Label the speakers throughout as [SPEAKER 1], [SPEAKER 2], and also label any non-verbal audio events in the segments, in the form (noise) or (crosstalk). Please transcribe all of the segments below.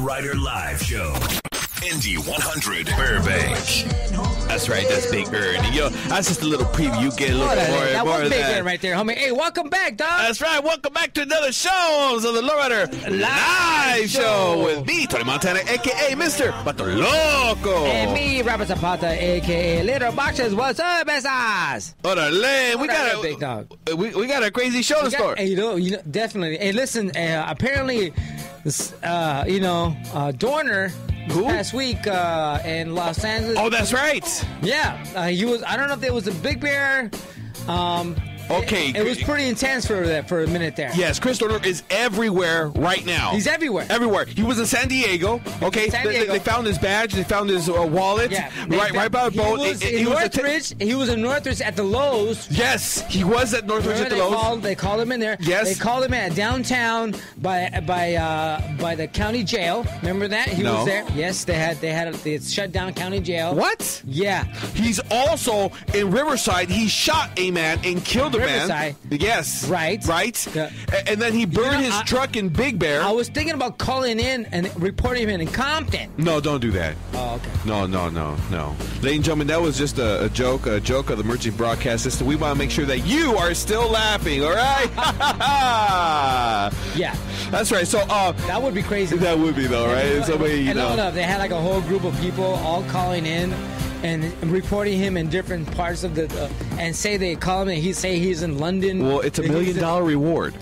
[SPEAKER 1] Ryder Live Show. Indy 100 Burbank.
[SPEAKER 2] That's right, that's Big Earn. Yo, that's just a little preview. Get a little
[SPEAKER 3] that,
[SPEAKER 2] more,
[SPEAKER 3] that
[SPEAKER 2] more
[SPEAKER 3] big
[SPEAKER 2] that.
[SPEAKER 3] one right there, homie. Hey, welcome back, dog.
[SPEAKER 2] That's right. Welcome back to another show of the Lowrider Live Show
[SPEAKER 3] Show.
[SPEAKER 2] with me, Tony Montana, aka Mr. Pato Loco.
[SPEAKER 3] And me, Robert Zapata, aka Little Boxes. What's up, besas?
[SPEAKER 2] Orale, we got a
[SPEAKER 3] big dog?
[SPEAKER 2] We, we got a crazy show to start.
[SPEAKER 3] Hey, you know, you know, definitely. Hey, listen. Uh, apparently, uh, you know, uh, Dorner
[SPEAKER 2] Who?
[SPEAKER 3] past week uh, in Los Angeles.
[SPEAKER 2] Oh, that's right.
[SPEAKER 3] Yeah, uh, he was. I don't know if there was a big bear. Um,
[SPEAKER 2] Okay,
[SPEAKER 3] it, was pretty intense for that for a minute there.
[SPEAKER 2] Yes, Chris Dorner is everywhere right now.
[SPEAKER 3] He's everywhere.
[SPEAKER 2] Everywhere. He was in San Diego. Okay,
[SPEAKER 3] San
[SPEAKER 2] They- they-
[SPEAKER 3] Diego.
[SPEAKER 2] They, found his badge. They found his uh, wallet.
[SPEAKER 3] Yeah,
[SPEAKER 2] right, right by the boat.
[SPEAKER 3] He was,
[SPEAKER 2] It- it-
[SPEAKER 3] in
[SPEAKER 2] he was
[SPEAKER 3] Northridge. he was in Northridge at the Lowe's.
[SPEAKER 2] yes, he was at Northridge
[SPEAKER 3] Remember
[SPEAKER 2] at the
[SPEAKER 3] they
[SPEAKER 2] Lowe's.
[SPEAKER 3] called they called him in there.
[SPEAKER 2] Yes.
[SPEAKER 3] they called him at downtown by by uh, by the county jail. Remember that he
[SPEAKER 2] No.
[SPEAKER 3] was there. Yes, they had they had they had shut down county jail.
[SPEAKER 2] What?
[SPEAKER 3] Yeah,
[SPEAKER 2] He's also in Riverside. He shot a man and killed a
[SPEAKER 3] Riverside?
[SPEAKER 2] man. Yes.
[SPEAKER 3] Right.
[SPEAKER 2] Right.
[SPEAKER 3] Yeah.
[SPEAKER 2] And then he burned
[SPEAKER 3] know,
[SPEAKER 2] his
[SPEAKER 3] I-
[SPEAKER 2] truck in Big Bear.
[SPEAKER 3] I was thinking about calling in and reporting him in Compton.
[SPEAKER 2] no, don't do that.
[SPEAKER 3] Oh, okay.
[SPEAKER 2] No, no, no, no. Ladies and gentlemen, that was just a, a joke, a joke of the Emergency Broadcast System. We want to make sure that you are still laughing, all right? (laughs) (laughs)
[SPEAKER 3] Yeah,
[SPEAKER 2] That's right. So, uh,
[SPEAKER 3] that would be crazy.
[SPEAKER 2] that would be, though, right? Somebody, you
[SPEAKER 3] and no,
[SPEAKER 2] know.
[SPEAKER 3] no, they had like a whole group of people all calling in and reporting him in different parts of the uh, and say they call him and he say he's in London.
[SPEAKER 2] Well, it's a million dollar reward.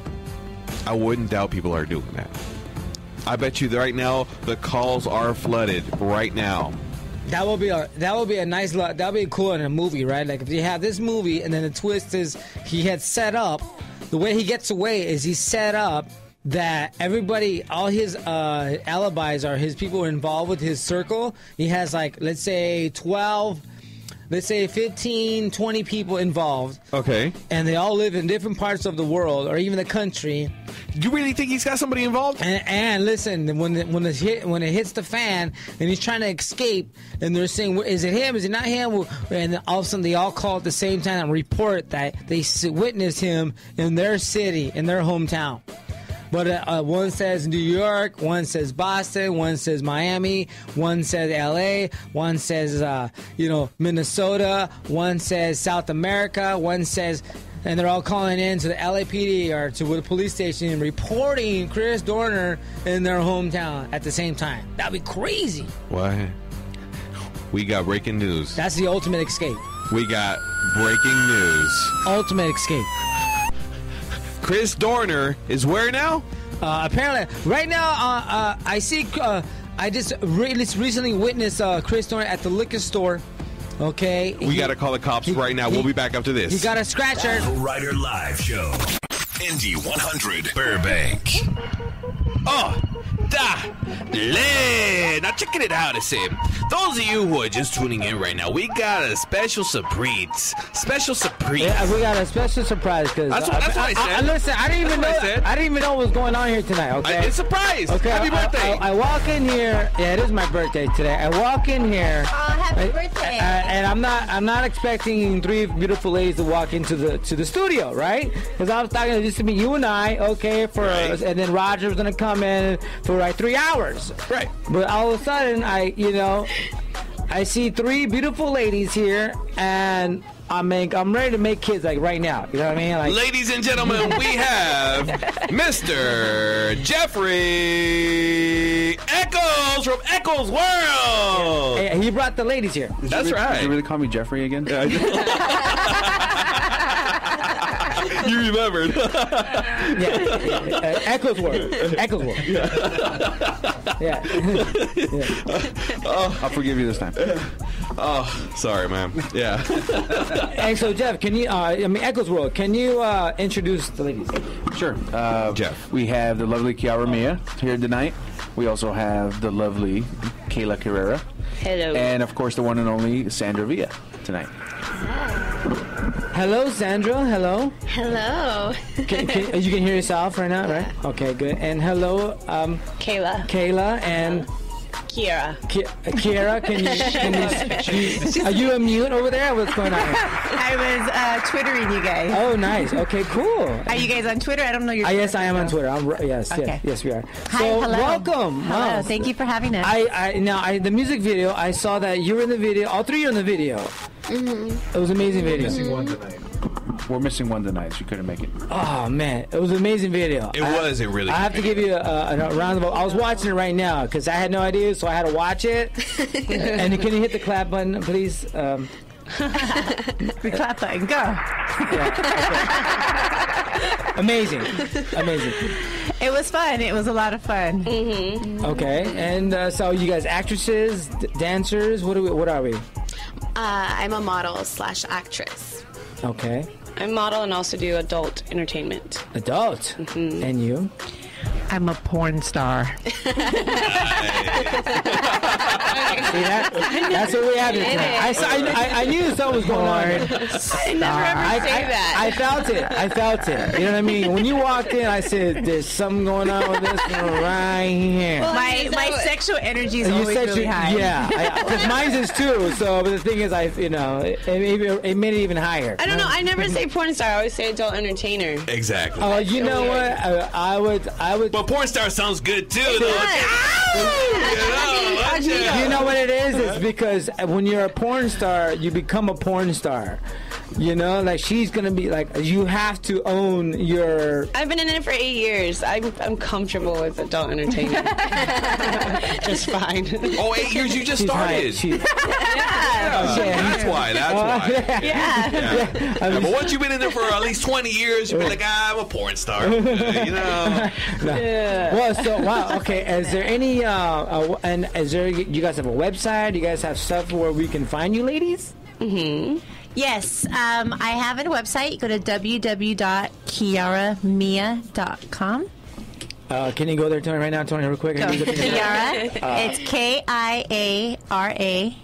[SPEAKER 2] I wouldn't doubt people are doing that. I bet you right now the calls are flooded right now.
[SPEAKER 3] That will be a that will be a nice lo- that will be cool in a movie, right? Like if you have this movie and then the twist is he had set up the way he gets away is he set up that everybody all his uh, alibis are his people involved with his circle. He has like let's say 12 let's say 15 20 people involved
[SPEAKER 2] Okay.
[SPEAKER 3] and they all live in different parts of the world or even the country
[SPEAKER 2] You really think he's got somebody involved?
[SPEAKER 3] and, and listen, when the, when the hit when it hits the fan and he's trying to escape, and they're saying, "Is it him? Is it not him?" And all of a sudden, they all call at the same time and report that they witnessed him in their city, in their hometown. But uh, uh, one says New York, one says Boston, one says Miami, one says L.A., one says uh, you know Minnesota, one says South America, one says, and they're all calling in to the LAPD or to the police station and reporting Chris Dorner in their hometown at the same time. That'd be crazy.
[SPEAKER 2] What? We got breaking news.
[SPEAKER 3] That's the ultimate escape.
[SPEAKER 2] We got breaking news.
[SPEAKER 3] Ultimate escape.
[SPEAKER 2] Chris Dorner is where now?
[SPEAKER 3] Uh, apparently, right now, uh, uh, I see. Uh, I just re- just recently witnessed uh, Chris Dorner at the liquor store. Okay,
[SPEAKER 2] We got to call the cops
[SPEAKER 3] he-
[SPEAKER 2] right now.
[SPEAKER 3] he-
[SPEAKER 2] we'll be back after this.
[SPEAKER 3] He got a scratcher.
[SPEAKER 1] The Ryder Live Show. Indy 100 Burbank.
[SPEAKER 2] Oh, da, le. Now checking it out, I say. Those of you who are just tuning in right now, we got a special surprise. Special surprise.
[SPEAKER 3] Yeah, we got a special surprise because
[SPEAKER 2] That's what- that's what I said.
[SPEAKER 3] listen, I didn't even
[SPEAKER 2] That's
[SPEAKER 3] know.
[SPEAKER 2] what I.
[SPEAKER 3] I didn't even know what was going on here tonight.
[SPEAKER 2] I-
[SPEAKER 3] Okay,
[SPEAKER 2] it's surprise.
[SPEAKER 3] Okay,
[SPEAKER 2] Happy
[SPEAKER 3] I-
[SPEAKER 2] birthday.
[SPEAKER 3] I, I walk in here. Yeah, it is my birthday today. I walk in here.
[SPEAKER 4] Oh, happy birthday.
[SPEAKER 3] I- and I'm not. I'm not expecting three beautiful ladies to walk into the to the studio, right? Because I was talking to just to be you and I, okay, for
[SPEAKER 2] Right.
[SPEAKER 3] and then Roger was gonna come in for like three hours,
[SPEAKER 2] Right.
[SPEAKER 3] But all of a sudden, I, you know, I see three beautiful ladies here, and I make. I'm ready to make kids like right now. You know what I mean? Like.
[SPEAKER 2] Ladies and gentlemen, we (laughs) have Mr. Jeffrey Eccles from Eccles World.
[SPEAKER 3] Hey, he brought the ladies here.
[SPEAKER 2] That's
[SPEAKER 5] Did
[SPEAKER 2] right.
[SPEAKER 5] you really call me Jeffrey again? (laughs) (laughs) (laughs)
[SPEAKER 2] you remembered.
[SPEAKER 3] Yeah, (laughs) uh, Ecclesworth. Ecclesworth. Yeah. Yeah. (laughs)
[SPEAKER 5] I'll forgive you this time.
[SPEAKER 2] oh, sorry, man. Yeah.
[SPEAKER 3] And so, Jeff, can you? Uh, I mean, Ecclesworth, can you uh, introduce the ladies?
[SPEAKER 5] Sure. Uh,
[SPEAKER 2] Jeff.
[SPEAKER 5] We have the lovely Kiara Mia here tonight. We also have the lovely Kayla Carrera.
[SPEAKER 4] Hello.
[SPEAKER 5] And of course, the one and only Sandra Villa tonight.
[SPEAKER 3] Hello, Sandra. Hello.
[SPEAKER 4] Hello.
[SPEAKER 3] Can, can, you can hear yourself right now, right? Okay, good. And hello, um,
[SPEAKER 4] Kayla.
[SPEAKER 3] Kayla and
[SPEAKER 4] Kiera.
[SPEAKER 3] Ki- Kiara, (laughs) can you, can you, are you a mute over there? What's going on? (laughs)
[SPEAKER 6] I was uh, twittering you guys.
[SPEAKER 3] Oh, nice. Okay, cool.
[SPEAKER 6] Are you guys on Twitter? I don't know your.
[SPEAKER 3] Uh, yes, I am on Twitter. I'm, r- yes,
[SPEAKER 6] Okay.
[SPEAKER 3] yes, yes, we are.
[SPEAKER 6] Hi,
[SPEAKER 3] so,
[SPEAKER 6] hello.
[SPEAKER 3] welcome.
[SPEAKER 6] Hello.
[SPEAKER 3] Wow.
[SPEAKER 6] Thank you for having us.
[SPEAKER 3] I, I now I the music video. I saw that you were in the video. All three are in the video.
[SPEAKER 6] Mm-hmm.
[SPEAKER 3] It was an amazing video.
[SPEAKER 5] We're missing one tonight. She couldn't make it.
[SPEAKER 3] Oh man, it was an amazing video.
[SPEAKER 2] It
[SPEAKER 3] I-
[SPEAKER 2] was a really
[SPEAKER 3] I
[SPEAKER 2] good
[SPEAKER 3] have to give you a, a, a round of. I was watching it right now because I had no idea, so I had to watch it. (laughs) and can you hit the clap button, please? Um, (laughs)
[SPEAKER 6] the clap button. Go.
[SPEAKER 3] amazing, amazing.
[SPEAKER 6] It was fun. It was a lot of fun.
[SPEAKER 3] Okay, and uh, so you guys, actresses, d- dancers. What are we? What are we?
[SPEAKER 4] Uh, I'm a model slash actress.
[SPEAKER 3] Okay,
[SPEAKER 4] I'm model and also do adult entertainment.
[SPEAKER 3] adult.
[SPEAKER 6] Mm-hmm.
[SPEAKER 3] And you?
[SPEAKER 6] I'm a porn star. (laughs)
[SPEAKER 3] See that? That's what we have here tonight. I, saw- I, I, I knew something was going on.
[SPEAKER 4] I never ever
[SPEAKER 3] I,
[SPEAKER 4] say
[SPEAKER 3] I-
[SPEAKER 4] that.
[SPEAKER 3] I felt it. I felt it. You know what I mean? When you walked in, I said, "There's something going on with this one right here."
[SPEAKER 6] Well, My my sexual energy is
[SPEAKER 3] And
[SPEAKER 6] always really
[SPEAKER 3] you-
[SPEAKER 6] high.
[SPEAKER 3] yeah, because mine's is too. So, but the thing is, I, you know, it, it, made it- it made it even higher.
[SPEAKER 4] I don't know. I never say porn star. I always say adult entertainer.
[SPEAKER 2] Exactly.
[SPEAKER 3] Oh, you know what? I, I would, I would.
[SPEAKER 2] But porn star sounds good too, though. You know, watch out.
[SPEAKER 3] You know what it is? It's because when you're a porn star, you become a porn star. You know, like she's gonna be like, you have to own your.
[SPEAKER 4] I've been in it for eight years. I'm, I'm comfortable with adult entertainment. (laughs) Just fine.
[SPEAKER 2] Oh, eight years you just
[SPEAKER 3] She's
[SPEAKER 2] started.
[SPEAKER 3] high. She,
[SPEAKER 2] Yeah, That's why. That's why.
[SPEAKER 3] yeah.
[SPEAKER 2] Yeah. Yeah, but once you've been in there for at least 20 years, you'll be like, ah, I'm a porn star. Uh, (laughs) you know. Yeah.
[SPEAKER 3] Well, so wow. Okay, is there any? Uh, uh, and is there? You guys have a website? You guys have stuff where we can find you, ladies?
[SPEAKER 6] Yes, um, I have a website. Go to www.kiaramia.com.
[SPEAKER 3] Uh, can you go there, Tony, right now, Tony, real quick?
[SPEAKER 6] Go. Kiara. (laughs) it's K I A R A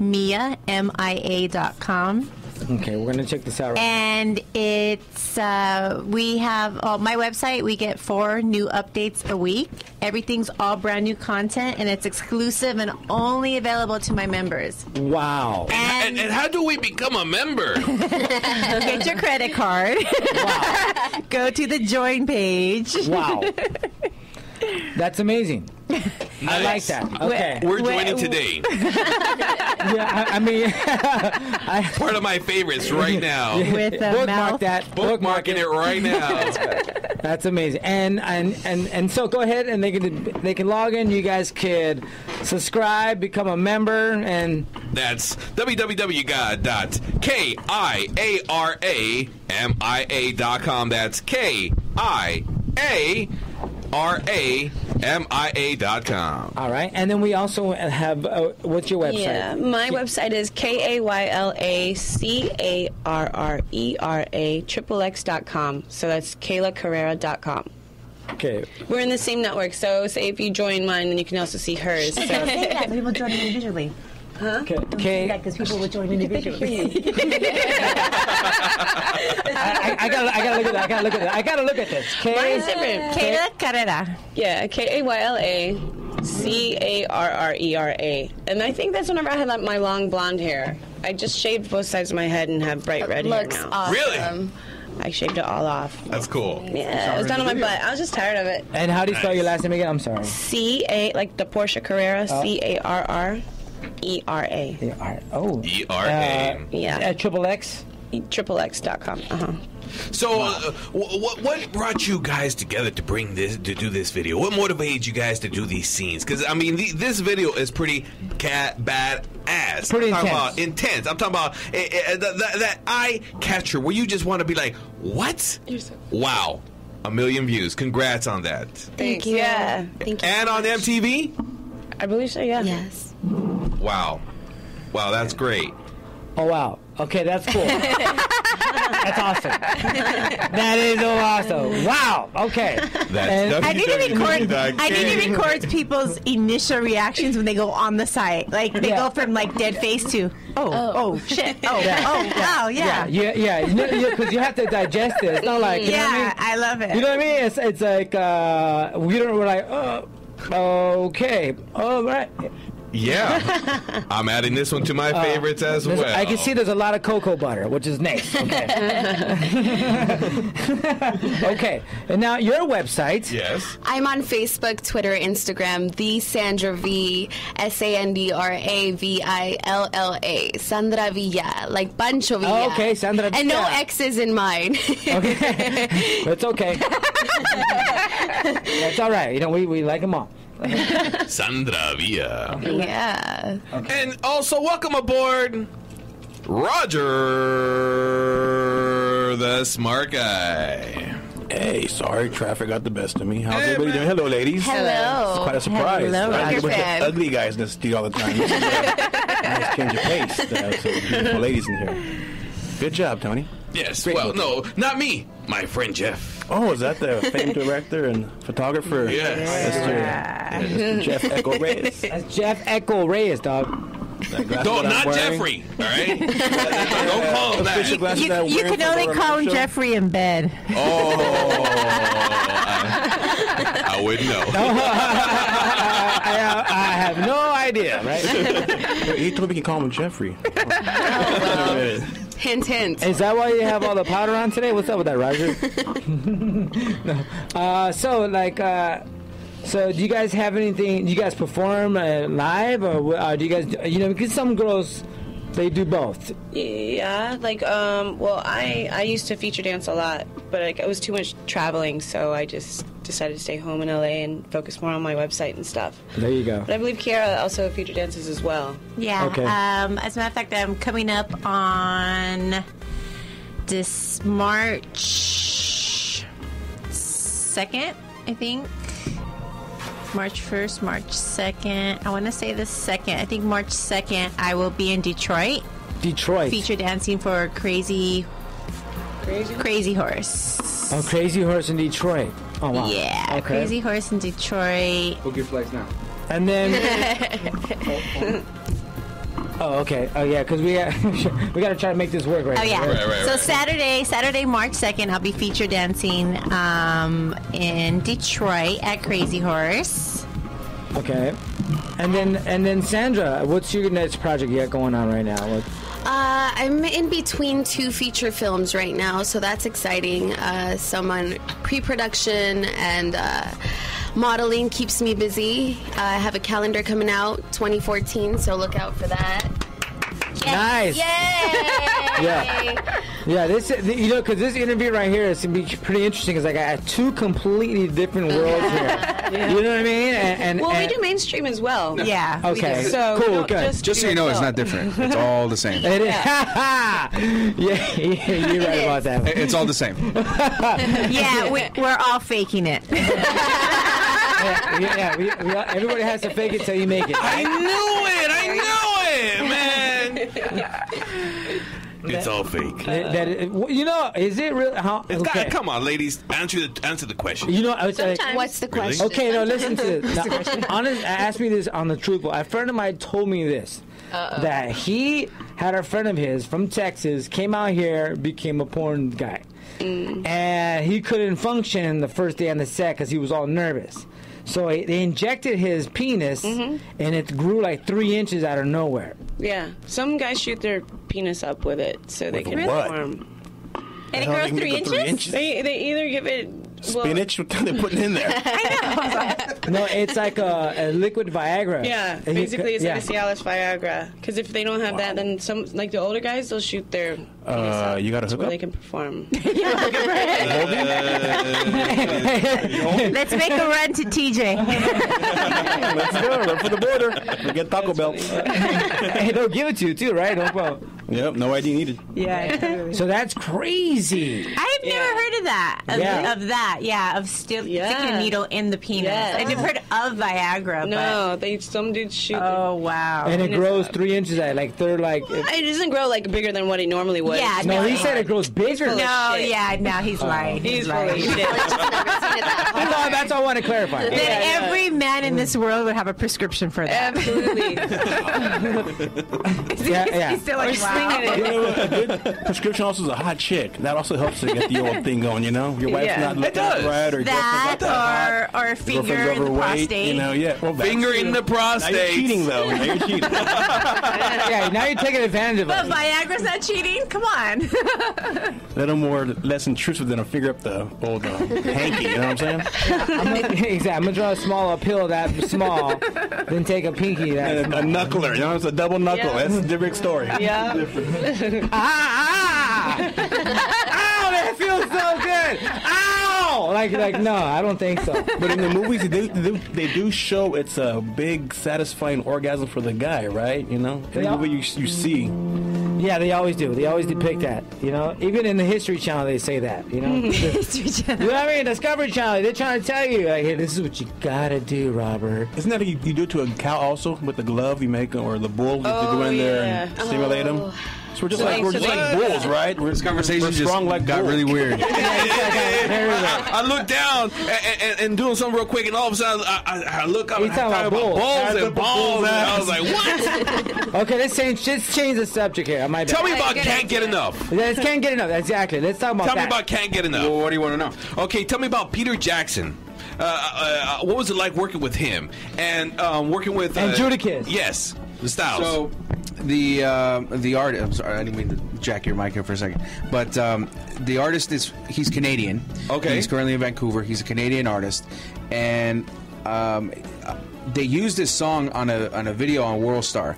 [SPEAKER 6] Mia M I A dot com.
[SPEAKER 3] Okay, we're gonna check this out. Right
[SPEAKER 6] And it's uh, we have oh, my website. We get four new updates a week. Everything's all brand new content, and it's exclusive and only available to my members.
[SPEAKER 3] Wow.
[SPEAKER 2] And, and how do we become a member? (laughs)
[SPEAKER 6] So get your credit card. Wow! (laughs) Go to the join page.
[SPEAKER 3] Wow. That's amazing. I like that. Okay.
[SPEAKER 2] We're joining today. (laughs)
[SPEAKER 3] Yeah, I, I mean, (laughs) I
[SPEAKER 2] Part of my favorites right now. (laughs)
[SPEAKER 6] With a
[SPEAKER 3] bookmark
[SPEAKER 6] mouth.
[SPEAKER 3] that.
[SPEAKER 2] Bookmarking it right now.
[SPEAKER 3] That's amazing. And and and and so go ahead and they can they can log in. You guys could subscribe, become a member, and
[SPEAKER 2] That's www.kiaramia.com. That's K I A R A M I com.
[SPEAKER 3] all right. And then we also have uh, what's your website?
[SPEAKER 4] Yeah, my website is K A Y L A C A R R E R A triple X dot com. So that's Kayla Carrera dot com.
[SPEAKER 3] Okay.
[SPEAKER 4] We're in the same network, so say if you join mine, then you can also see hers. (laughs) So.
[SPEAKER 6] Don't say that. People join individually.
[SPEAKER 3] Okay. okay.
[SPEAKER 6] Because people will join individually.
[SPEAKER 3] I, I gotta I gotta look at that. I gotta look at that. I gotta look at this.
[SPEAKER 4] Mine's
[SPEAKER 3] K.
[SPEAKER 4] different.
[SPEAKER 6] Kayla Carrera.
[SPEAKER 4] Yeah, K A Y L A C A R R E R A. And I think that's whenever I had like, my long blonde hair. I just shaved both sides of my head and have bright red hair
[SPEAKER 7] Looks
[SPEAKER 4] now.
[SPEAKER 7] awesome.
[SPEAKER 2] Really?
[SPEAKER 4] I shaved it all off.
[SPEAKER 2] That's cool.
[SPEAKER 4] Yeah, it was down on my butt. I was just tired of it.
[SPEAKER 3] And how do you spell your last name again? I'm sorry.
[SPEAKER 4] C A like the Porsche Carrera. Oh. C A R R E R A.
[SPEAKER 3] Yeah, all right. Oh.
[SPEAKER 2] E R A.
[SPEAKER 4] Yeah.
[SPEAKER 3] Uh, triple X.
[SPEAKER 4] Triple X dot com. Uh huh.
[SPEAKER 2] So, uh, what what brought you guys together to bring this to do this video? What motivated you guys to do these scenes? Because I mean, the, this video is pretty cat bad ass.
[SPEAKER 3] Pretty
[SPEAKER 2] I'm
[SPEAKER 3] intense.
[SPEAKER 2] about intense. I'm talking about eh, eh, that, that, that eye catcher where you just want to be like, what? Wow, a million views. Congrats on that.
[SPEAKER 4] Thank you. Yeah. Thank you.
[SPEAKER 2] And on MTV.
[SPEAKER 4] I believe so. Yeah.
[SPEAKER 7] Yes.
[SPEAKER 2] Wow, wow, that's great.
[SPEAKER 3] Oh wow. Okay, that's cool. (laughs) that's awesome. That is so awesome. Wow. Okay.
[SPEAKER 2] That's
[SPEAKER 3] And-
[SPEAKER 6] I need to record. I need to record people's initial reactions when they go on the site. Like they
[SPEAKER 3] Yeah.
[SPEAKER 6] go from like dead face to oh oh, shit oh
[SPEAKER 3] Yeah.
[SPEAKER 6] oh wow
[SPEAKER 3] Yeah,
[SPEAKER 6] yeah
[SPEAKER 3] yeah, yeah. You know, because you have to digest it. It's not like you know what I
[SPEAKER 6] yeah
[SPEAKER 3] mean?
[SPEAKER 6] I love it.
[SPEAKER 3] You know what I mean? It's it's like uh, we don't we're like oh Okay. All right.
[SPEAKER 2] Yeah. I'm adding this one to my uh, favorites as well.
[SPEAKER 3] I can see there's a lot of cocoa butter, which is nice. Okay. (laughs) okay. And now your website.
[SPEAKER 2] Yes.
[SPEAKER 7] I'm on Facebook, Twitter, Instagram, the Sandra V, S A N D R A V I L L A, Sandra Villa, like Pancho Villa.
[SPEAKER 3] Oh, okay, Sandra
[SPEAKER 7] And no X's in mine.
[SPEAKER 3] Okay. (laughs) That's okay. (laughs) That's all right. You know, we, we like them all. (laughs)
[SPEAKER 2] Sandra Villa.
[SPEAKER 7] yeah.
[SPEAKER 2] And also, welcome aboard, Roger, the smart guy.
[SPEAKER 8] Hey, sorry, traffic got the best of me. How's everybody doing? Hello, ladies.
[SPEAKER 7] Hello.
[SPEAKER 8] It's quite a surprise.
[SPEAKER 6] Hello,
[SPEAKER 8] I
[SPEAKER 7] Roger
[SPEAKER 8] with
[SPEAKER 7] fan.
[SPEAKER 8] the ugly guys in the studio all the time. This is a nice change of pace. Uh, so beautiful ladies in here. Good job, Tony.
[SPEAKER 2] Yes.
[SPEAKER 8] Great
[SPEAKER 2] well,
[SPEAKER 8] looking.
[SPEAKER 2] no, not me. My friend Jeff.
[SPEAKER 8] Oh, is that the famed director and photographer?
[SPEAKER 2] Yes.
[SPEAKER 8] Mr. Mr. Jeff Echo Reyes. (laughs)
[SPEAKER 3] That's Jeff Echo Reyes, dog.
[SPEAKER 8] That glasses
[SPEAKER 2] Don't, not
[SPEAKER 8] wearing.
[SPEAKER 2] Jeffrey. All right. (laughs) Don't call him that.
[SPEAKER 8] glasses
[SPEAKER 6] You,
[SPEAKER 8] that I'm
[SPEAKER 6] you can only call him
[SPEAKER 8] show.
[SPEAKER 6] Jeffrey in bed.
[SPEAKER 2] Oh, I, I wouldn't know. (laughs)
[SPEAKER 3] I, I have no idea, right?
[SPEAKER 8] He told me he can call him Jeffrey.
[SPEAKER 7] Hint, hint.
[SPEAKER 3] Is that why you have all the powder on today? What's up with that, Roger? (laughs) (laughs) no. Uh, so, like, uh, so do you guys have anything? Do you guys perform uh, live, or uh, do you guys? You know, because some girls they do both.
[SPEAKER 4] Yeah, like um, well, I I used to feature dance a lot, but like, it was too much traveling, so I just decided to stay home in LA and focus more on my website and stuff.
[SPEAKER 3] There you go.
[SPEAKER 4] But I believe Kiara also feature dances as well.
[SPEAKER 6] Yeah.
[SPEAKER 3] Okay.
[SPEAKER 6] Um, as a matter of fact, I'm coming up on this March 2nd, I think. March 1st, March 2nd. I want to say the 2nd. I think March 2nd, I will be in Detroit
[SPEAKER 3] Detroit.
[SPEAKER 6] feature dancing for Crazy
[SPEAKER 4] Crazy.
[SPEAKER 6] Crazy Horse.
[SPEAKER 3] Oh, Crazy Horse in Detroit. Oh wow.
[SPEAKER 6] Yeah,
[SPEAKER 3] Okay.
[SPEAKER 6] Crazy Horse in Detroit.
[SPEAKER 5] Book your flights now.
[SPEAKER 3] And then. (laughs) oh, okay. Oh yeah, because we we got (laughs) to try to make this work right.
[SPEAKER 6] Oh yeah.
[SPEAKER 2] Right, right,
[SPEAKER 6] so
[SPEAKER 2] right.
[SPEAKER 6] Saturday, Saturday, March second, I'll be feature dancing um, in Detroit at Crazy Horse.
[SPEAKER 3] Okay. And then and then Sandra, what's your next project you got going on right now? What,
[SPEAKER 7] Uh, I'm in between two feature films right now, so that's exciting. Uh, some on pre-production and uh, modeling keeps me busy. I have a calendar coming out 2014, so look out for that.
[SPEAKER 3] Nice.
[SPEAKER 7] Yay! (laughs)
[SPEAKER 3] Yeah. Yeah, this you know because this interview right here is gonna be pretty interesting because I got two completely different worlds here. You know what I mean? And, and
[SPEAKER 4] Well, we do mainstream as well.
[SPEAKER 6] Yeah.
[SPEAKER 3] Okay.
[SPEAKER 6] do.
[SPEAKER 4] So
[SPEAKER 3] Cool,
[SPEAKER 4] we
[SPEAKER 3] good.
[SPEAKER 4] Just,
[SPEAKER 5] Just so you know, it's not different. It's all the same.
[SPEAKER 3] It is. yeah, (laughs) yeah, you're right about that.
[SPEAKER 5] It's all the same. (laughs)
[SPEAKER 6] Yeah, we, we're all faking it.
[SPEAKER 3] Yeah, yeah, we, we, everybody has to fake it till you make it.
[SPEAKER 2] I knew it. I knew it, man. (laughs) It's all fake.
[SPEAKER 3] That- that it- you know, is it really? How,
[SPEAKER 2] It's got-
[SPEAKER 3] okay.
[SPEAKER 2] come on, ladies. Answer the answer the question.
[SPEAKER 3] You know, I was like,
[SPEAKER 7] What's the
[SPEAKER 2] Really?
[SPEAKER 7] question?
[SPEAKER 3] Okay, no, listen to this. (laughs) Now, honest, ask me this on the truth. A friend of mine told me this that he had a friend of his from Texas came out here, became a porn guy, and he couldn't function the first day on the set because he was all nervous. So they injected his penis, mm-hmm. and it grew like three inches out of nowhere.
[SPEAKER 4] Yeah, some guys shoot their penis up with it so they can
[SPEAKER 8] what?
[SPEAKER 4] perform.
[SPEAKER 6] And it grows
[SPEAKER 8] they
[SPEAKER 6] three
[SPEAKER 8] can go
[SPEAKER 6] inches?
[SPEAKER 4] They they either give it well,
[SPEAKER 8] Spinach? What are they putting in there? (laughs) I know.
[SPEAKER 3] No, it's like a, a liquid Viagra.
[SPEAKER 4] Yeah,
[SPEAKER 3] And you
[SPEAKER 4] basically it's
[SPEAKER 3] yeah.
[SPEAKER 4] like a Cialis Viagra. Because if they don't have that, then some like the older guys, they'll shoot their
[SPEAKER 8] Uh, you got a
[SPEAKER 4] where
[SPEAKER 8] hookup?
[SPEAKER 4] they can perform. (laughs)
[SPEAKER 6] Let's make a run to TJ.
[SPEAKER 8] Let's go. Run for the border. We get Taco Bell.
[SPEAKER 3] Hey, they'll give it to you too, right? No problem.
[SPEAKER 8] Yep, no ID needed.
[SPEAKER 6] yeah. (laughs)
[SPEAKER 3] So that's crazy.
[SPEAKER 6] I've never heard of that. Of,
[SPEAKER 3] Yeah.
[SPEAKER 6] of that, yeah. Of still
[SPEAKER 4] Yeah.
[SPEAKER 6] sticking a needle in the penis.
[SPEAKER 4] Yes.
[SPEAKER 6] I've never heard of Viagra.
[SPEAKER 4] No, they some dudes shoot.
[SPEAKER 6] Oh wow.
[SPEAKER 3] And it
[SPEAKER 4] Penis
[SPEAKER 3] grows
[SPEAKER 4] up.
[SPEAKER 3] three inches at like they're like.
[SPEAKER 4] it doesn't grow like bigger than what it normally would.
[SPEAKER 6] Yeah,
[SPEAKER 3] no, he said it grows bigger.
[SPEAKER 6] no,
[SPEAKER 4] shit.
[SPEAKER 6] yeah, now uh, he's lying.
[SPEAKER 4] He's full
[SPEAKER 6] lying.
[SPEAKER 4] of shit. (laughs) (laughs)
[SPEAKER 3] No, that's all I want to clarify.
[SPEAKER 6] Then
[SPEAKER 4] Yeah, yeah.
[SPEAKER 6] every man in this world would have a prescription for that.
[SPEAKER 4] Absolutely.
[SPEAKER 3] Yeah, yeah.
[SPEAKER 6] He's still like,
[SPEAKER 4] Or
[SPEAKER 6] wow.
[SPEAKER 4] slinging
[SPEAKER 8] You
[SPEAKER 4] it.
[SPEAKER 8] know, a good prescription also is a hot chick. That also helps to get get the old thing going, you know? Your wife's
[SPEAKER 4] Yeah.
[SPEAKER 8] not
[SPEAKER 2] It
[SPEAKER 8] looking
[SPEAKER 2] does.
[SPEAKER 8] right or
[SPEAKER 6] That
[SPEAKER 8] girlfriend's not
[SPEAKER 6] or or
[SPEAKER 8] hot,
[SPEAKER 6] finger
[SPEAKER 8] girlfriend's
[SPEAKER 6] in the
[SPEAKER 8] overweight,
[SPEAKER 6] prostate.
[SPEAKER 8] You know, yeah. Well, that's-
[SPEAKER 2] Finger in the
[SPEAKER 8] Now you're cheating, though. Now you're cheating. (laughs)
[SPEAKER 3] yeah, now you're taking advantage of
[SPEAKER 6] But
[SPEAKER 3] it.
[SPEAKER 6] Viagra's not cheating. Come on. (laughs)
[SPEAKER 8] little more, less intrusive than a finger up the old uh, hanky, you know what I'm saying?
[SPEAKER 3] I'm gonna, (laughs) exactly. I'm gonna draw a small uphill that small, then take a pinky that
[SPEAKER 8] And a, a knuckler, you know, it's a double knuckle.
[SPEAKER 4] Yeah.
[SPEAKER 8] That's a different story.
[SPEAKER 4] Yeah.
[SPEAKER 3] Ah, ah! Ow, that feels so good. Ow! Like, like, no, I don't think so.
[SPEAKER 8] But in the movies, they do, they do show it's a big, satisfying orgasm for the guy, right? You know, every
[SPEAKER 3] Yeah.
[SPEAKER 8] movie you, you see.
[SPEAKER 3] Um, yeah, they always do. They always depict that. You know, even in the History Channel, they say that. You know, (laughs) History Channel. you know what I mean? Discovery Channel, they're trying to tell you, like, hey, this is what you gotta do, Robert.
[SPEAKER 8] Isn't that you, you do it to a cow also with the glove you make, or the bull you have to go in oh, there and
[SPEAKER 4] yeah.
[SPEAKER 8] stimulate him?
[SPEAKER 7] Oh.
[SPEAKER 8] So we're just
[SPEAKER 4] So
[SPEAKER 8] like we're
[SPEAKER 4] so
[SPEAKER 8] just like bulls, right? We're,
[SPEAKER 9] This conversation
[SPEAKER 8] we're
[SPEAKER 9] just
[SPEAKER 8] strong like
[SPEAKER 9] got
[SPEAKER 8] bulls.
[SPEAKER 9] really weird. (laughs)
[SPEAKER 2] I look down and, and, and doing something real quick, and all of a sudden I, I, I look up
[SPEAKER 3] You
[SPEAKER 2] and I
[SPEAKER 3] talking
[SPEAKER 2] talk
[SPEAKER 3] about
[SPEAKER 2] about
[SPEAKER 3] bulls.
[SPEAKER 2] balls and balls, and I was like, what? (laughs)
[SPEAKER 3] Okay, let's change. Let's change the subject here. My bad.
[SPEAKER 2] Tell me
[SPEAKER 7] Alright,
[SPEAKER 2] about
[SPEAKER 7] good
[SPEAKER 2] can't get enough.
[SPEAKER 3] Let's can't get enough. Exactly. Let's talk about
[SPEAKER 2] Tell me about can't get enough.
[SPEAKER 9] Well, what do you want to know?
[SPEAKER 2] Okay, tell me about Peter Jackson. Uh, uh, what was it like working with him and um, working with uh,
[SPEAKER 3] And Jadakiss.
[SPEAKER 2] Yes, the Styles.
[SPEAKER 9] So, the uh, the artist. I'm sorry, I didn't mean to jack your mic here for a second. But um, the artist is he's Canadian.
[SPEAKER 2] Okay.
[SPEAKER 9] He's currently in Vancouver. He's a Canadian artist, and um, uh, they used this song on a on a video on WorldStar,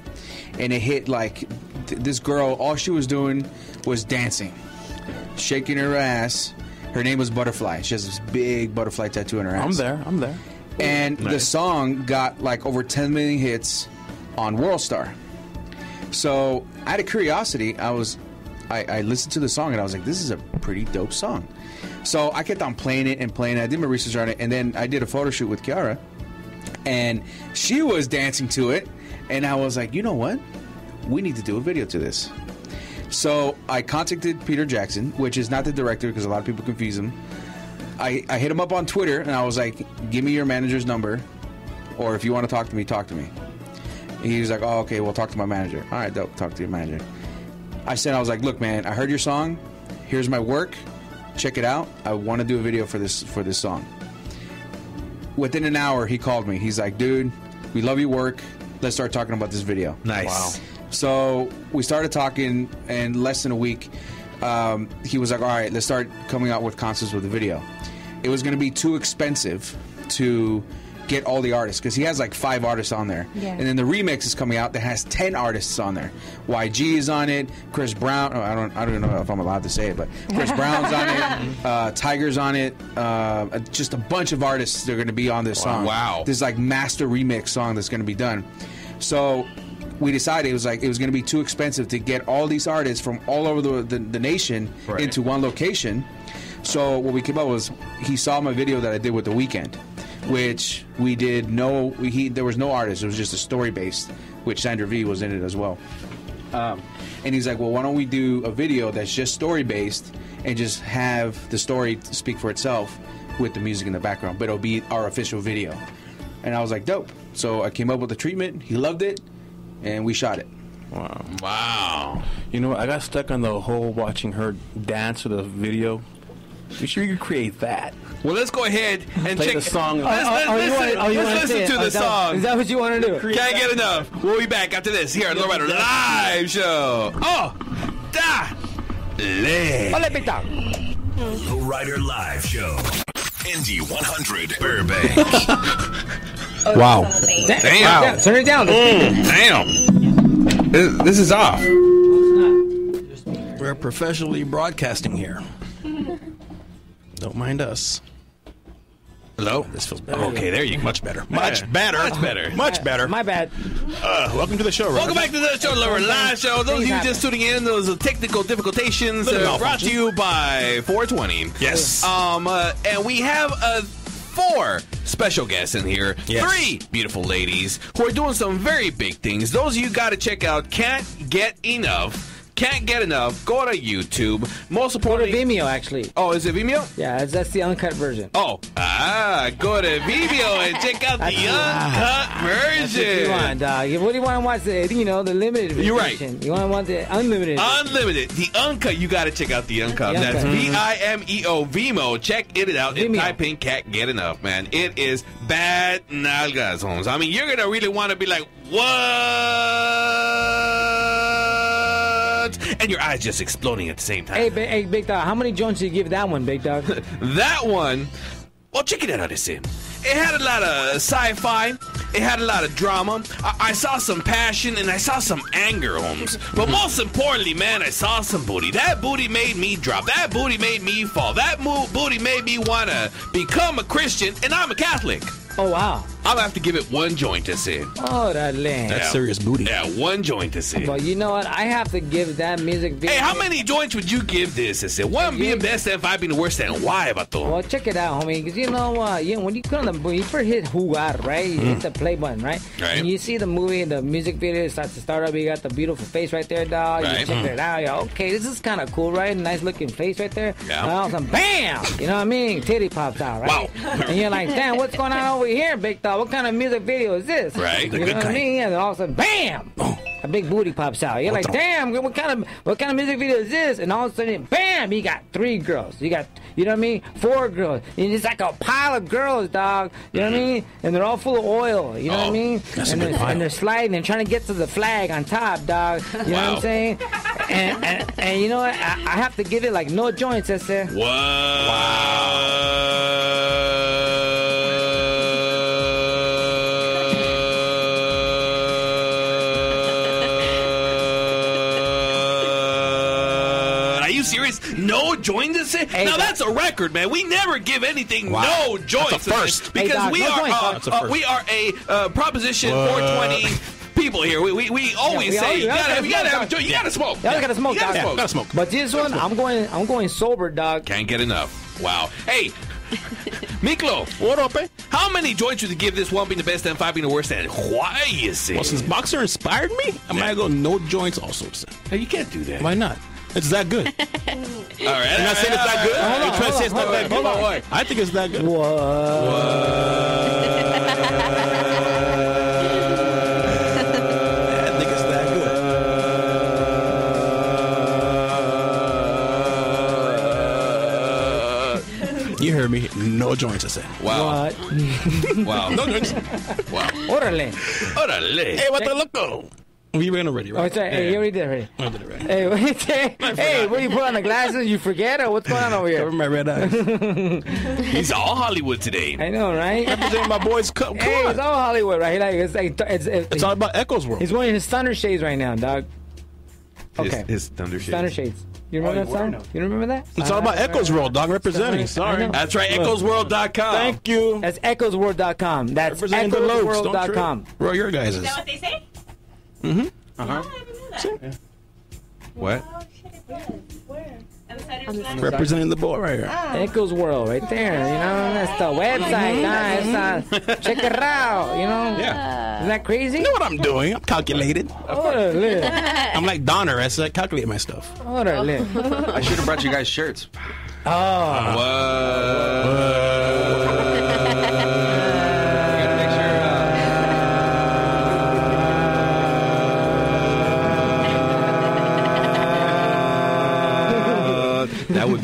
[SPEAKER 9] and it hit like th- this girl. All she was doing was dancing, shaking her ass. Her name was Butterfly. She has this big butterfly tattoo on her ass
[SPEAKER 8] I'm there. I'm there.
[SPEAKER 9] and the song got like over 10 million hits on WorldStar. So out of curiosity, I was I, I listened to the song and I was like, this is a pretty dope song. So I kept on playing it and playing it. I did my research on it, and then I did a photo shoot with Kiara, and she was dancing to it, and I was like, you know what? We need to do a video to this. So I contacted Peter Jackson, which is not the director because a lot of people confuse him. I, I hit him up on Twitter and I was like, give me your manager's number, or if you want to talk to me, talk to me. He was like, oh, okay, well, talk to my manager. All right, dope, talk to your manager. I said, I was like, look, man, I heard your song. Here's my work. Check it out. I want to do a video for this for this song. Within an hour, he called me. He's like, dude, we love your work. Let's start talking about this video.
[SPEAKER 2] nice. Wow.
[SPEAKER 9] So we started talking, and less than a week, um, he was like, "All right, let's start coming out with concepts with the video." It was going to be too expensive to get all the artists because he has like five artists on there,
[SPEAKER 6] Yeah.
[SPEAKER 9] and then the remix is coming out that has ten artists on there. YG is on it, Chris Brown. oh, I don't, I don't know if I'm allowed to say it, but Chris Brown's on it, (laughs) uh, Tyga's on it, uh, just a bunch of artists that are going to be on this song.
[SPEAKER 2] Wow.
[SPEAKER 9] This like master remix song that's going to be done. So we decided it was like it was going to be too expensive to get all these artists from all over the, the, the nation
[SPEAKER 2] Right.
[SPEAKER 9] into one location. So what we came up was he saw my video that I did with the Weeknd, which we did no we, he there was no artist. It was just a story based, which Sandra V was in it as well. Um, and he's like, well, why don't we do a video that's just story based and just have the story speak for itself with the music in the background, but it'll be our official video. And I was like, dope. So I came up with the treatment. He loved it, and we shot it.
[SPEAKER 8] Wow.
[SPEAKER 2] Wow.
[SPEAKER 8] You know. I got stuck on the whole watching her dance to the video. Be sure you should recreate that.
[SPEAKER 2] Well, let's go ahead and
[SPEAKER 8] Play
[SPEAKER 2] check
[SPEAKER 8] the song.
[SPEAKER 2] Let's, let's
[SPEAKER 3] oh,
[SPEAKER 2] listen,
[SPEAKER 3] wanna- oh,
[SPEAKER 2] let's
[SPEAKER 3] wanna
[SPEAKER 2] listen
[SPEAKER 3] it?
[SPEAKER 2] to the
[SPEAKER 3] is that-
[SPEAKER 2] song.
[SPEAKER 3] Is that what you want to do?
[SPEAKER 2] Can't get enough. We'll be back after this here on Low Rider Live Show. Oh, da, le.
[SPEAKER 3] Ole, pita.
[SPEAKER 1] Lowrider Live Show. Indy 100 Burbank. (laughs)
[SPEAKER 2] Wow.
[SPEAKER 3] Damn.
[SPEAKER 2] Damn.
[SPEAKER 3] Yeah, turn it down.
[SPEAKER 2] Mm, damn. This, this is off.
[SPEAKER 8] We're professionally broadcasting here. Don't mind us.
[SPEAKER 2] Hello.
[SPEAKER 8] This feels better.
[SPEAKER 2] Okay, there you go.
[SPEAKER 8] Much better. Much better.
[SPEAKER 2] Much better.
[SPEAKER 8] Much better.
[SPEAKER 3] My bad.
[SPEAKER 8] Uh, welcome to the show,
[SPEAKER 2] Welcome back to the show, Lower Live Show. Those of you
[SPEAKER 3] Things
[SPEAKER 2] just tuning in, those are technical difficulties
[SPEAKER 8] Little
[SPEAKER 2] uh, brought to you by 420.
[SPEAKER 8] Yes.
[SPEAKER 2] Um, uh, and we have uh, four special guests in here.
[SPEAKER 8] Yes.
[SPEAKER 2] Three beautiful ladies who are doing some very big things. Those of you got to check out. Can't get enough. Can't get enough. Go to YouTube. Most
[SPEAKER 3] Go to Vimeo, actually.
[SPEAKER 2] oh, is it Vimeo?
[SPEAKER 3] Yeah, that's, the uncut version.
[SPEAKER 2] Oh, ah, go to Vimeo and check out the uncut
[SPEAKER 3] That's what you want, dog. What do you want to watch? The, you know, the limited Version.
[SPEAKER 2] You're right.
[SPEAKER 3] You want to want the unlimited.
[SPEAKER 2] Unlimited, the uncut. You got to check out the uncut.
[SPEAKER 3] The
[SPEAKER 2] That's
[SPEAKER 3] Uncut.
[SPEAKER 2] V I M E O Check it out and
[SPEAKER 3] Vimeo.
[SPEAKER 2] type in "cat get enough," man. It is bad nalgas, Holmes. I mean, you're gonna really want to be like, what? And your eyes just exploding at the same time.
[SPEAKER 3] hey, ba- hey, big dog. How many joints did you give that one, big dog? (laughs)
[SPEAKER 2] That one, well, check it out, Odyssey. It had a lot of sci-fi. It had a lot of drama. I, I saw some passion and I saw some anger, Holmes. But (laughs) most importantly, man, I saw some booty. That booty made me drop. That booty made me fall. That mo- booty made me want to become a Christian, and I'm a Catholic.
[SPEAKER 3] oh wow.
[SPEAKER 2] I'll have to give it one joint to see.
[SPEAKER 3] Oh, that land.
[SPEAKER 8] That's
[SPEAKER 2] Yeah.
[SPEAKER 8] serious booty.
[SPEAKER 2] Yeah, one joint to see.
[SPEAKER 3] But you know what? I have to give that music video.
[SPEAKER 2] Hey, how many joints would you give this? I said one being best and five being the worst, and why, Bato?
[SPEAKER 3] Well, check it out, homie. Because you know what? you know, when you go on the when you first hit jugar, right? You hit the play button, right?
[SPEAKER 2] Mm-hmm. Right.
[SPEAKER 3] And you see the movie, and the music video starts to start up. You got the beautiful face right there, dog.
[SPEAKER 2] Right.
[SPEAKER 3] You check it out. You're okay. This is kind of cool, right? Nice looking face right there.
[SPEAKER 2] Yeah.
[SPEAKER 3] And all of a sudden, bam! You know what I mean? Titty pops out, right?
[SPEAKER 2] Wow.
[SPEAKER 3] and you're like, damn, what's going on over here, big dog? What kind of music video is this?
[SPEAKER 2] Right.
[SPEAKER 3] You know what I mean? And then all of a sudden, bam! A big booty pops out. You're like, damn, what kind of what kind of music video is this? And all of a sudden, bam! You got three girls. You got, you know what I mean? Four girls. And it's like a pile of girls, dog. You know what I mean? And they're all full of oil. You know what I
[SPEAKER 2] Oh,
[SPEAKER 3] mean? and, they're, and they're sliding and trying to get to the flag on top, dog. You know what I'm saying? And, and, and you know what? I, I have to give it like no joints, that's there.
[SPEAKER 2] What? Are No joints this it?
[SPEAKER 3] Hey,
[SPEAKER 2] now
[SPEAKER 3] Doc.
[SPEAKER 2] that's a record, man. We never give anything
[SPEAKER 8] Wow.
[SPEAKER 2] no joints.
[SPEAKER 8] That's a first.
[SPEAKER 3] Hey,
[SPEAKER 2] because
[SPEAKER 3] Doc,
[SPEAKER 2] we
[SPEAKER 3] no
[SPEAKER 2] are uh,
[SPEAKER 8] That's a
[SPEAKER 2] uh,
[SPEAKER 8] first.
[SPEAKER 2] we are a uh, proposition 420 people here. We, we, we always
[SPEAKER 3] we
[SPEAKER 2] say
[SPEAKER 3] always-
[SPEAKER 2] you gotta,
[SPEAKER 3] always
[SPEAKER 2] you gotta
[SPEAKER 3] smoke,
[SPEAKER 2] have a You gotta smoke.
[SPEAKER 3] Y'all gotta smoke,
[SPEAKER 2] You gotta
[SPEAKER 3] dog.
[SPEAKER 2] smoke.
[SPEAKER 8] Gotta smoke.
[SPEAKER 3] But this one, I'm going, I'm going sober, dog.
[SPEAKER 2] Can't get enough. Wow. Hey, (laughs) Miklo,
[SPEAKER 8] What up, eh?
[SPEAKER 2] how many joints would you give this one being the best and five being the worst? And why is it?
[SPEAKER 8] Well, since Boxer inspired me, I might go no joints also.
[SPEAKER 2] No, you can't do that.
[SPEAKER 8] Why not? It's that good. (laughs)
[SPEAKER 2] All right.
[SPEAKER 8] I'm not saying it's that good.
[SPEAKER 3] Hold on,
[SPEAKER 8] I'm trying to say it's not that good.
[SPEAKER 3] on, hold on.
[SPEAKER 8] I think it's that good. (laughs) I think it's that good. You heard me. No joints, I said.
[SPEAKER 2] Wow.
[SPEAKER 3] What?
[SPEAKER 2] Wow. (laughs)
[SPEAKER 8] No joints.
[SPEAKER 2] Wow.
[SPEAKER 3] Orale.
[SPEAKER 2] Órale.
[SPEAKER 8] hey, what the loco? We were already,
[SPEAKER 3] Oh,
[SPEAKER 8] right?
[SPEAKER 3] it's right. Hey, you already did it. Already.
[SPEAKER 8] I did it right.
[SPEAKER 3] Hey, (laughs) what you? Hey, what you put on the glasses? You forget or what's going on over here?
[SPEAKER 8] Cover
[SPEAKER 3] here?
[SPEAKER 8] my red eyes. (laughs)
[SPEAKER 2] He's all Hollywood today.
[SPEAKER 3] I know, right?
[SPEAKER 8] Representing my boys. (laughs) Come, come
[SPEAKER 3] Hey,
[SPEAKER 8] on.
[SPEAKER 3] it's all Hollywood, right? Like it's like it's, it's,
[SPEAKER 8] It's all about Echoes World.
[SPEAKER 3] He's wearing his thunder shades right now, dog. Okay,
[SPEAKER 2] His, his thunder shades.
[SPEAKER 3] thunder shades. You oh, remember
[SPEAKER 8] Oh,
[SPEAKER 3] that
[SPEAKER 8] you
[SPEAKER 3] song?
[SPEAKER 8] wear 'em.
[SPEAKER 3] You remember that?
[SPEAKER 8] It's all about uh, Echoes World, dog. Representing. Sorry.
[SPEAKER 2] That's right. Echoesworld.com.
[SPEAKER 8] Thank you.
[SPEAKER 3] That's echoesworld.com. That's
[SPEAKER 8] Representing the Lokes. Don't
[SPEAKER 3] echoesworld.com.
[SPEAKER 8] trip. Bro, your guys is.
[SPEAKER 6] that what they say?
[SPEAKER 8] Mm-hmm.
[SPEAKER 2] Uh-huh. What?
[SPEAKER 8] Representing the boy right here.
[SPEAKER 3] Echoes World, right there. You know, that's the website, guys. Uh, check it out. You know,
[SPEAKER 8] Yeah.
[SPEAKER 3] isn't that crazy?
[SPEAKER 8] You know what I'm doing? I'm calculated.
[SPEAKER 3] Orale, (laughs)
[SPEAKER 8] I'm like Dorner. I said, calculate my stuff.
[SPEAKER 3] orale. (laughs)
[SPEAKER 5] I should have brought you guys shirts.
[SPEAKER 3] Oh,
[SPEAKER 2] What?
[SPEAKER 5] You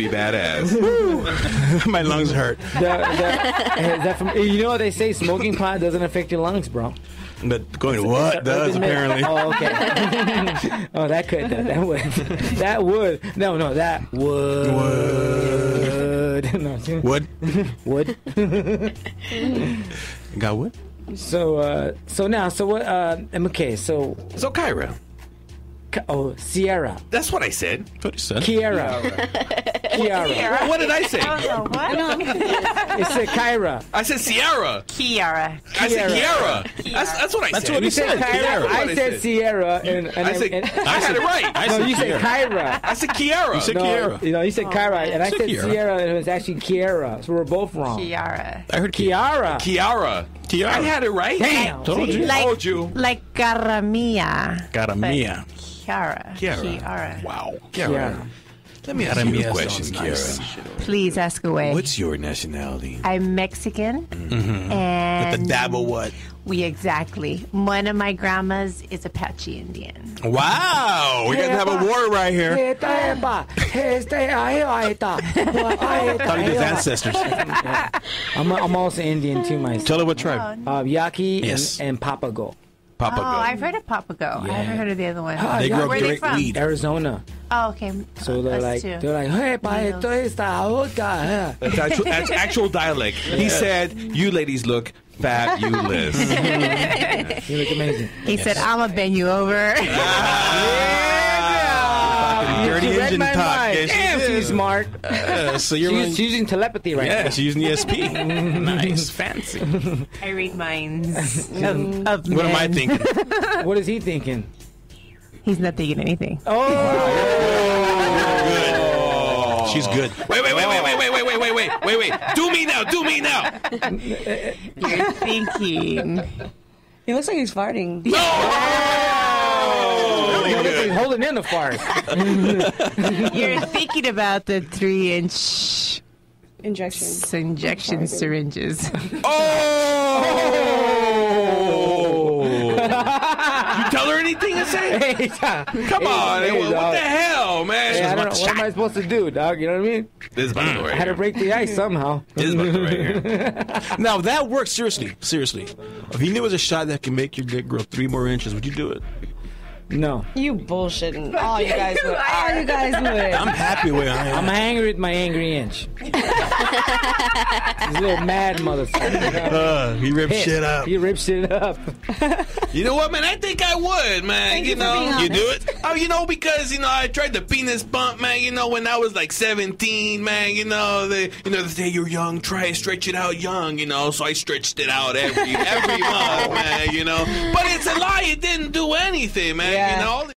[SPEAKER 2] That badass. (laughs)
[SPEAKER 8] my lungs hurt.
[SPEAKER 3] the, the, that from, you know what they say? Smoking pot doesn't affect your lungs, bro.
[SPEAKER 8] But going to what does apparently.
[SPEAKER 3] Oh, okay. (laughs) oh, that could. That, that would. (laughs) That would. No, no, that would. No,
[SPEAKER 8] What?
[SPEAKER 3] would.
[SPEAKER 8] Got what?
[SPEAKER 3] So, uh, so now, so what? Uh, okay, so
[SPEAKER 2] So, Kyra,
[SPEAKER 3] oh, Sierra,
[SPEAKER 2] that's what I said.
[SPEAKER 8] What you said? (laughs)
[SPEAKER 3] Kiara, Kiara.
[SPEAKER 2] What did I say?
[SPEAKER 3] It's a Kyra.
[SPEAKER 2] I said Sierra.
[SPEAKER 6] Kiara.
[SPEAKER 2] I said
[SPEAKER 3] Kiara.
[SPEAKER 2] Kiara. That's, that's what I
[SPEAKER 8] That's
[SPEAKER 2] said.
[SPEAKER 8] That's what he
[SPEAKER 3] You said
[SPEAKER 8] said.
[SPEAKER 3] Kyra.
[SPEAKER 8] Kiara.
[SPEAKER 3] I
[SPEAKER 2] I
[SPEAKER 3] said
[SPEAKER 2] said.
[SPEAKER 3] Sierra, and, and
[SPEAKER 2] I said,
[SPEAKER 3] and-
[SPEAKER 2] I had it right.
[SPEAKER 8] I
[SPEAKER 3] no,
[SPEAKER 8] said
[SPEAKER 3] you said
[SPEAKER 8] Kiara.
[SPEAKER 3] Kyra.
[SPEAKER 2] I said Kiara.
[SPEAKER 8] You said
[SPEAKER 3] No,
[SPEAKER 8] Kiara.
[SPEAKER 3] you know, you said Kyra, and I
[SPEAKER 8] said
[SPEAKER 3] said
[SPEAKER 8] Kiara.
[SPEAKER 3] Sierra, and it was actually Kiara. So we're both wrong.
[SPEAKER 6] Kiara.
[SPEAKER 8] I heard Kiara.
[SPEAKER 3] Kiara.
[SPEAKER 2] Kiara.
[SPEAKER 8] Kiara.
[SPEAKER 2] I had it right.
[SPEAKER 3] Damn.
[SPEAKER 8] Told you.
[SPEAKER 6] Like,
[SPEAKER 2] Told you.
[SPEAKER 6] like Garamia.
[SPEAKER 8] Garamia.
[SPEAKER 6] Kiara.
[SPEAKER 2] Kiara.
[SPEAKER 6] Kiara.
[SPEAKER 8] Wow.
[SPEAKER 3] Kiara.
[SPEAKER 2] Let me ask you
[SPEAKER 8] Garamia
[SPEAKER 2] a question, Kiara.
[SPEAKER 6] Please ask away.
[SPEAKER 2] What's your nationality?
[SPEAKER 6] I'm Mexican. Mm-hmm.
[SPEAKER 8] The
[SPEAKER 6] And
[SPEAKER 8] dab of what?
[SPEAKER 6] We exactly. One of my grandmas is Apache Indian.
[SPEAKER 8] Wow, we got to have a war right here.
[SPEAKER 3] Thought
[SPEAKER 8] Talking to his ancestors. (laughs)
[SPEAKER 3] I'm, I'm also Indian too myself.
[SPEAKER 8] Tell her what tribe.
[SPEAKER 3] Uh, Yaqui
[SPEAKER 8] Yes.
[SPEAKER 3] and, and Papago.
[SPEAKER 8] Papa
[SPEAKER 6] oh, I've heard of Papago. I haven't heard of the other one.
[SPEAKER 8] They grow
[SPEAKER 6] Where are they
[SPEAKER 8] great
[SPEAKER 6] from?
[SPEAKER 8] weed.
[SPEAKER 3] Arizona.
[SPEAKER 6] Oh, okay.
[SPEAKER 3] So they're
[SPEAKER 6] Us
[SPEAKER 3] like,
[SPEAKER 6] too.
[SPEAKER 3] they're like, hey, pa, esto está oca.
[SPEAKER 2] That's actual, that's actual dialect. He said, "You ladies look fabulous." (laughs) (laughs)
[SPEAKER 3] You look amazing.
[SPEAKER 6] He said, "I'm gonna bend you over." (laughs)
[SPEAKER 8] Dirty
[SPEAKER 3] She read
[SPEAKER 8] engine
[SPEAKER 3] my
[SPEAKER 8] talk.
[SPEAKER 3] mind.
[SPEAKER 8] Yeah, she
[SPEAKER 3] Damn, she's smart.
[SPEAKER 8] Uh, so you're
[SPEAKER 3] She's using telepathy right
[SPEAKER 8] yeah,
[SPEAKER 3] now.
[SPEAKER 8] she's using the SP. nice, fancy.
[SPEAKER 6] I read minds of, of
[SPEAKER 8] What am I thinking?
[SPEAKER 3] What is he thinking?
[SPEAKER 6] He's not thinking anything.
[SPEAKER 3] Oh,
[SPEAKER 8] She's good.
[SPEAKER 2] Wait, wait, wait, wait, wait, wait, wait, wait, wait, wait, wait, wait. Do me now. Do me now.
[SPEAKER 6] You're thinking.
[SPEAKER 4] He looks like he's farting. No.
[SPEAKER 3] he's holding in the fart. (laughs)
[SPEAKER 6] You're thinking about the three-inch
[SPEAKER 4] Injection.
[SPEAKER 6] injection syringes.
[SPEAKER 2] You tell her anything to say? (laughs)
[SPEAKER 3] Hey.
[SPEAKER 2] Come on.
[SPEAKER 3] Hey,
[SPEAKER 2] what,
[SPEAKER 3] dog.
[SPEAKER 2] the hell, man?
[SPEAKER 3] Hey, I don't know, what am I supposed to do, dog? You know what I mean?
[SPEAKER 2] This is about to go right
[SPEAKER 3] I had to break the ice somehow.
[SPEAKER 2] This is about to go right here. (laughs)
[SPEAKER 8] Now that works. Seriously, seriously. If he knew it was a shot that can make your dick grow three more inches, would you do it?
[SPEAKER 3] No.
[SPEAKER 4] You bullshitting. All you guys would. (laughs) All you guys would.
[SPEAKER 8] I'm happy where I am.
[SPEAKER 3] I'm angry with my angry inch. (laughs) He's a little mad motherfucker.
[SPEAKER 8] Uh, he ripped
[SPEAKER 3] Pissed.
[SPEAKER 8] shit up.
[SPEAKER 3] He ripped shit up. (laughs)
[SPEAKER 2] You know what, man? I think I would, man.
[SPEAKER 4] Thank
[SPEAKER 2] you
[SPEAKER 4] you for
[SPEAKER 2] know,
[SPEAKER 4] being
[SPEAKER 2] you do it. Oh, you know, because you know, I tried the penis bump, man. You know, when I was like 17, man. You know, they, you know, they say you're young, try and stretch it out young. You know, so I stretched it out every every month, man. You know, but it's a lie. It didn't do anything, man.
[SPEAKER 4] Yeah.
[SPEAKER 2] You know.